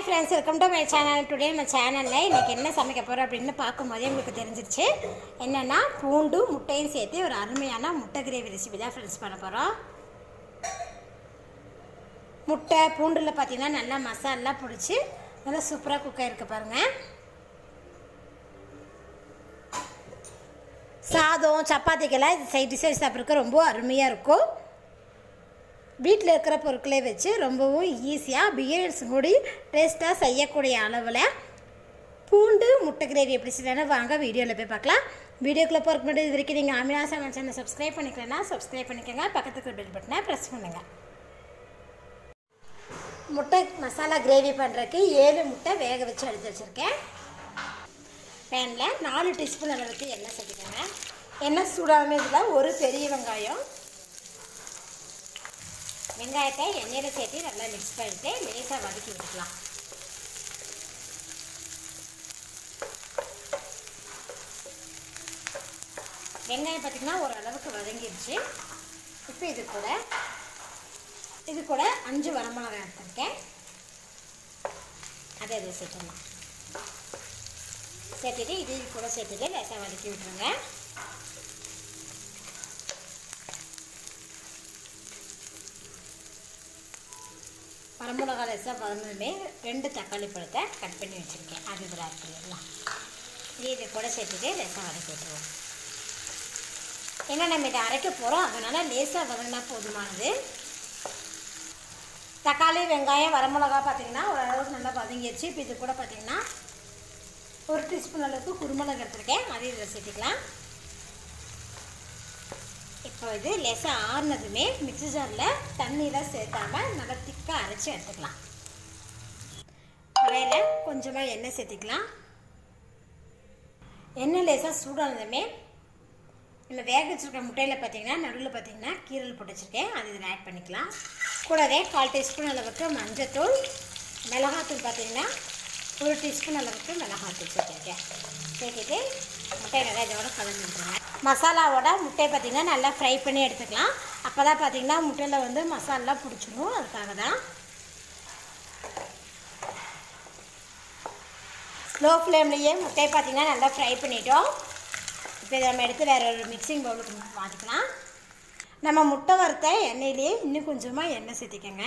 Hi friends welcome to my channel today நம்ம சேனலில் இன்றைக்கி என்ன சமைக்க போகிறோம் அப்படின்னு பார்க்கும்போதே உங்களுக்கு தெரிஞ்சிருச்சு. என்னென்னா பூண்டு முட்டையும் சேர்த்து ஒரு அருமையான முட்டை கிரேவி ரெசிபி தான் ஃப்ரெண்ட்ஸ் பண்ண போகிறோம் முட்டை பூண்டில் பார்த்தீங்கன்னா நல்லா மசாலெலாம் பிடிச்சி நல்லா சூப்பராக குக் ஆகிருக்கு பாருங்கள் சாதம் சப்பாத்திக்கெல்லாம் இது சைட் டிஷ் சாப்பிட்றதுக்கு ரொம்ப அருமையாக இருக்கும். வீட்டில் இருக்கிற பொருட்களை வச்சு ரொம்பவும் ஈஸியாக பிகினர்ஸ் கூடி டேஸ்ட்டாக செய்யக்கூடிய அளவில் பூண்டு முட்டை கிரேவி எப்படி செய்யணும் வாங்க வீடியோவில் போய் பார்க்கலாம். வீடியோக்குள்ளே போகிறக்கு முன்னாடி இது வரைக்கும் நீங்கள் அமினா சமையல் சேனல் சப்ஸ்கிரைப் பண்ணிக்கலன்னா சப்ஸ்கிரைப் பண்ணிக்கோங்க. பக்கத்துக்கு பெல் பட்டனை ப்ரெஸ் பண்ணுங்கள் முட்டை மசாலா கிரேவி பண்ணுறதுக்கு ஏழு முட்டை வேக வச்சு எடுத்து வச்சுருக்கேன். பேனில் நாலு டீஸ்பூன் அளவுக்கு எண்ணெய் சேர்த்துக்கோங்க. எண்ணெய் சூடாமல் இதில் ஒரு பெரிய வெங்காயம் வெங்காயத்தை எண்ணெயில் சேர்த்து நல்லா மிக்ஸ் பண்ணிட்டு லேசாக வதக்கி விட்டுக்கலாம். வெங்காயம் பார்த்திங்கன்னா ஓரளவுக்கு வதங்கிடுச்சு இப்போ இது கூட இது கூட அஞ்சு வரமிளகாய் எடுத்திருக்கேன் அதை இதை சேர்த்துடலாம். சேர்த்துட்டு இது கூட சேர்த்துட்டு லேசாக வதக்கி விட்டுருங்க. வரமிளகா லேசாக வதங்கினதுமே ரெண்டு தக்காளி பழத்தை கட் பண்ணி வச்சுருக்கேன். அது இதில் ஆட் பண்ணிடலாம். இது கூட சேர்த்துட்டு லேசாக வதக்கி விட்டுருவோம். ஏன்னா நம்ம இதை அரைக்க போகிறோம் அதனால் லேசாக வதங்கினா போதுமானது. தக்காளி வெங்காயம் வரமிளகா பார்த்திங்கன்னா ஓரளவுக்கு நல்லா வதங்கிடுச்சு இப்போ இது கூட பார்த்திங்கன்னா ஒரு டீஸ்பூன் அளவுக்கு குருமிளகு எடுத்துருக்கேன். அதையும் இதில் சேர்த்துக்கலாம். இப்போ இது லேசாக ஆறுனதுமே மிக்சி ஜாரில் தண்ணியெலாம் சேர்த்தாம நல்லா திக்காக அரைச்சி எடுத்துக்கலாம். கடையில் கொஞ்சமாக எண்ணெய் சேர்த்திக்கலாம். எண்ணெய் லேசாக சூடானதுமே நம்ம வேக வச்சுருக்க முட்டையில் பார்த்தீங்கன்னா நடுவில் பார்த்தீங்கன்னா கீரல் போட்டு வச்சுருக்கேன் அது இதில் ஆட் பண்ணிக்கலாம். கூடவே கால் டீஸ்பூன் அளவுக்கு மஞ்சத்தூள் மிளகாத்தூள் பார்த்தீங்கன்னா ஒரு டீஸ்பூன் அளவுக்கு மிளகாத்தூள் சேர்த்துருக்கேன். சேர்த்துட்டு முட்டையை நல்லா இதோட கலந்து மசாலாவோட முட்டையை பார்த்திங்கன்னா நல்லா ஃப்ரை பண்ணி எடுத்துக்கலாம். அப்போ தான் பார்த்திங்கன்னா முட்டையில் வந்து மசாலாலாம் பிடிச்சிடும் அதுக்காக தான் ஸ்லோ ஃப்ளேம்லேயே முட்டையை பார்த்திங்கன்னா நல்லா ஃப்ரை பண்ணிட்டோம். இப்போ இதை நம்ம எடுத்து வேறு ஒரு மிக்சிங் பவுலுக்கு மாற்றிக்கலாம் நம்ம முட்டை வறுத்த எண்ணெயிலேயே இன்னும் கொஞ்சமாக எண்ணெய் சேர்த்திக்கோங்க.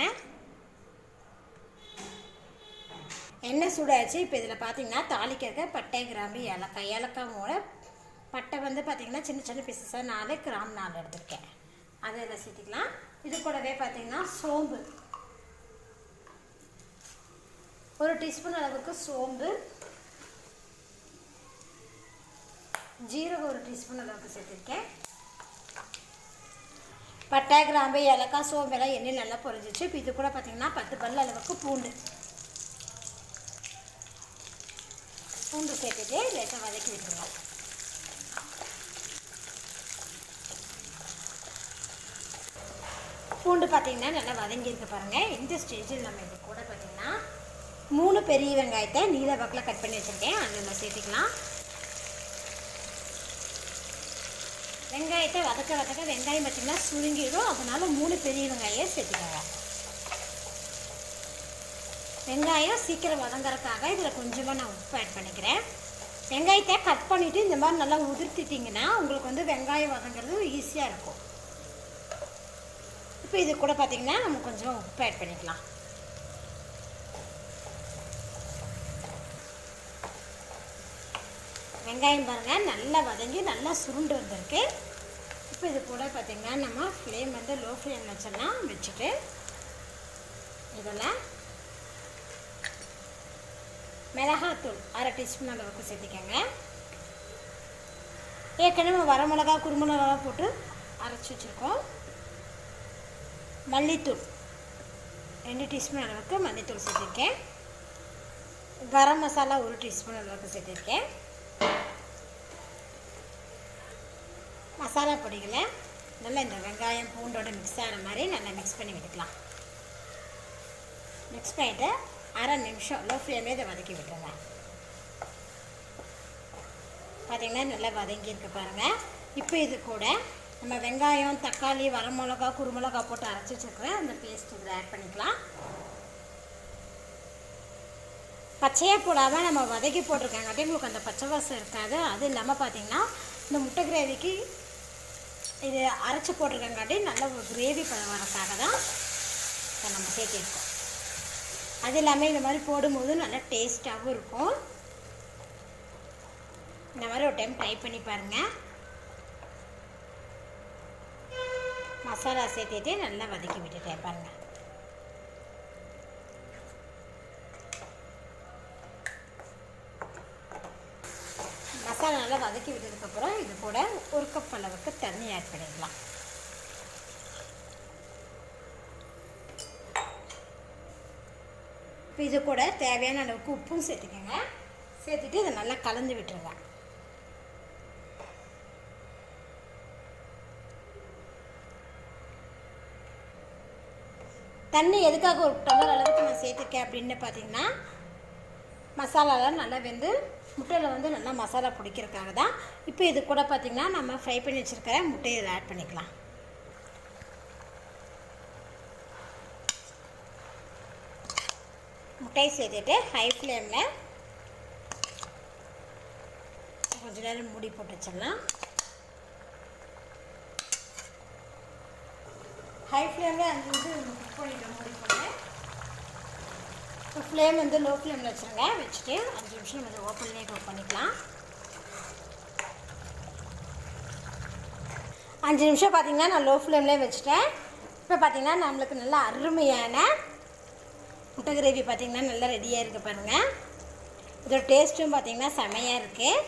எண்ணெய் சூடாச்சு இப்போ இதில் பார்த்தீங்கன்னா தாளிக்கிறக்க பட்டை கிராம்பு ஏலக்காய். ஏலக்காய் மூட பட்டை வந்து பார்த்திங்கன்னா சின்ன சின்ன பீசஸாக நாலு கிராம் நாலு எடுத்துருக்கேன். அதை இதில் சேர்த்திக்கலாம் இது கூடவே பார்த்திங்கன்னா சோம்பு. ஒரு டீஸ்பூன் அளவுக்கு சோம்பு. ஜீரகம் ஒரு டீஸ்பூன் அளவுக்கு சேர்த்துருக்கேன். பட்டை கிராம்பு ஏலக்காய் சோம்பெல்லாம் எண்ணெய் நல்லா பொறிஞ்சிச்சு இப்போ இது கூட பார்த்திங்கன்னா பத்து பல் அளவுக்கு பூண்டு. பூண்டு சேர்த்துட்டு லேசாக வதக்கி விட்டுருவோம் பூண்டு பார்த்திங்கன்னா நல்லா வதங்கியிருக்கு பாருங்கள் இந்த ஸ்டேஜில் நம்ம இது கூட பார்த்திங்கன்னா மூணு பெரிய வெங்காயத்தை நீல பக்கில் கட் பண்ணி வச்சுருக்கேன் நம்ம சேர்த்துக்கலாம் வெங்காயத்தை வதக்க வதக்க வெங்காயம் பார்த்திங்கன்னா சுருங்கிடும் அதனால் மூணு பெரிய வெங்காயம் சேர்த்துக்கலாம் வெங்காயம் சீக்கிரம் வதங்குறதுக்காக இதில் கொஞ்சமாக நான் உப்பு ஆட் பண்ணிக்கிறேன். வெங்காயத்தை கட் பண்ணிவிட்டு இந்த மாதிரி நல்லா உதிர்த்திட்டிங்கன்னா உங்களுக்கு வந்து வெங்காயம் வதங்குறது ஈஸியாக இருக்கும். இப்போ இது கூட பார்த்திங்கன்னா நம்ம கொஞ்சம் உப்பு ஆட் பண்ணிக்கலாம். வெங்காயம் பாருங்கள் நல்லா வதங்கி நல்லா சுருண்டு வந்திருக்கு. இப்போ இது கூட பார்த்திங்கன்னா நம்ம ஃப்ளேம் வந்து லோ ஃப்ளேம் வச்சிடலாம் வச்சுட்டு இதெல்லாம் மிளகாத்தூள் அரை டீஸ்பூன் அளவுக்கு சேர்த்திக்கோங்க. ஏற்கனவே வரமிளகா குறுமிளகா போட்டு அரைச்சி வச்சுருக்கோம். மல்லித்தூள் ரெண்டு டீஸ்பூன் அளவுக்கு மல்லித்தூள் சேர்த்திருக்கேன். கரம் மசாலா ஒரு டீஸ்பூன் அளவுக்கு சேர்த்திருக்கேன். மசாலா பொடிகளை நல்லா இந்த வெங்காயம் பூண்டோட மிக்ஸ் ஆகிற மாதிரி நல்லா மிக்ஸ் பண்ணி விட்டுக்கலாம். மிக்ஸ் பண்ணிவிட்டு அரை நிமிஷம். லோ ஃப்ளேம்லேயே இதை வதக்கி விட்டுருங்க பார்த்திங்கன்னா நல்லா வதங்கியிருக்கு பாருங்கள் இப்போ இது கூட நம்ம வெங்காயம் தக்காளி வரமிளகா குருமிளகா போட்டு அரைச்சி வச்சுருக்கிறேன் அந்த பேஸ்ட் இதில் ஆட் பண்ணிக்கலாம். பச்சையாக போடாமல் நம்ம வதக்கி போட்டிருக்காங்காட்டி உங்களுக்கு அந்த பச்சை வாசம் இருக்காது. அது இல்லாமல் பார்த்தீங்கன்னா இந்த முட்டை கிரேவிக்கு இது அரைச்சி போட்டிருக்கங்காட்டி நல்ல ஒரு கிரேவி பதம் வரக்காக தான் இப்போ நம்ம சேர்த்திருக்கோம் அது இல்லாமல் இந்த மாதிரி போடும்போது நல்லா டேஸ்ட்டாகவும் இருக்கும். இந்த மாதிரி ஒரு டைம் ட்ரை பண்ணி பாருங்கள் மசாலா சேர்த்துட்டு நல்லா வதக்கி விட்டுட்டேன் பாருங்கள் மசாலா நல்லா வதக்கி விட்டதுக்கப்புறம் இது கூட ஒரு கப் அளவுக்கு தண்ணி ஆட் பண்ணிடலாம் இப்போ இது கூட தேவையான அளவுக்கு உப்பும் சேர்த்துக்கோங்க. சேர்த்துட்டு இதை நல்லா கலந்து விட்டுருங்க. தண்ணி எதுக்காக ஒரு டம்ளர் அளவுக்கு நான் சேர்த்துருக்கேன் அப்படின்னு பார்த்தீங்கன்னா மசாலாலாம் நல்லா வெந்து முட்டையில் வந்து நல்லா மசாலா பிடிக்கிறதுக்காக தான். இப்போ இது கூட பார்த்திங்கன்னா நம்ம ஃப்ரை பண்ணி வச்சுருக்கிற முட்டையை ஆட் பண்ணிக்கலாம். முட்டையை சேர்த்துட்டு ஹை ஃப்ளேமில் கொஞ்ச நேரம் மூடி போட்டு வச்சிடலாம். ஹை ஃப்ளேமில் அஞ்சு நிமிஷம் குக் பண்ணிவிட்டு மூடி போட்டு. இப்போ ஃப்ளேம் வந்து லோ ஃப்ளேமில் வச்சுருங்க. வச்சுட்டு அஞ்சு நிமிஷம் நம்ம ஓப்பன்லேயே குக் பண்ணிக்கலாம். அஞ்சு நிமிஷம் பார்த்தீங்கன்னா நான் லோ ஃப்ளேம்லேயே வச்சுட்டேன். இப்போ பார்த்தீங்கன்னா நம்மளுக்கு நல்ல அருமையான முட்டை கிரேவி பார்த்தீங்கன்னா நல்லா ரெடியாக இருக்குது பாருங்கள் இதோட டேஸ்ட்டும் பார்த்தீங்கன்னா செமையாக இருக்குது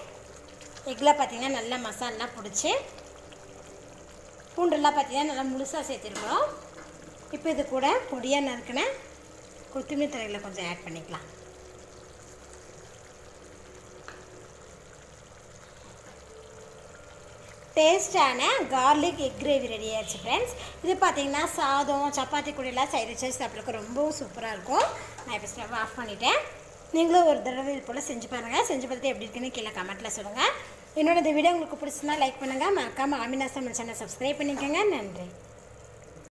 எக்கில் பார்த்தீங்கன்னா நல்லா மசாலா பிடிச்சி பூண்டெல்லாம் பார்த்தீங்கன்னா நல்லா முழுசாக சேர்த்துருக்கோம் இப்போ இது கூட பொடியாக நறுக்கின கொத்தமல்லி தரையில் கொஞ்சம் ஆட் பண்ணிக்கலாம். டேஸ்டான கார்லிக் எக் கிரேவி ரெடி ஆயிடுச்சு ஃப்ரெண்ட்ஸ் இது பார்த்தீங்கன்னா சாதம் சப்பாத்தி கூடலாம் சைடு வச்சு சாப்பிட்றதுக்கு ரொம்பவும் சூப்பராக இருக்கும். நான் இப்போ ஸ்டவ் ஆஃப் பண்ணிட்டேன். நீங்களும் ஒரு தடவை இது போல் செஞ்சு பாருங்கள் செஞ்சு பார்த்துட்டு எப்படி இருக்குன்னு கீழே கமெண்ட்டில் சொல்லுங்கள் என்னோட இந்த வீடியோ உங்களுக்கு பிடிச்சுன்னா லைக் பண்ணுங்கள் மறக்காமல் ஆமினா சேனல் சப்ஸ்கிரைப் பண்ணிக்கோங்க. நன்றி.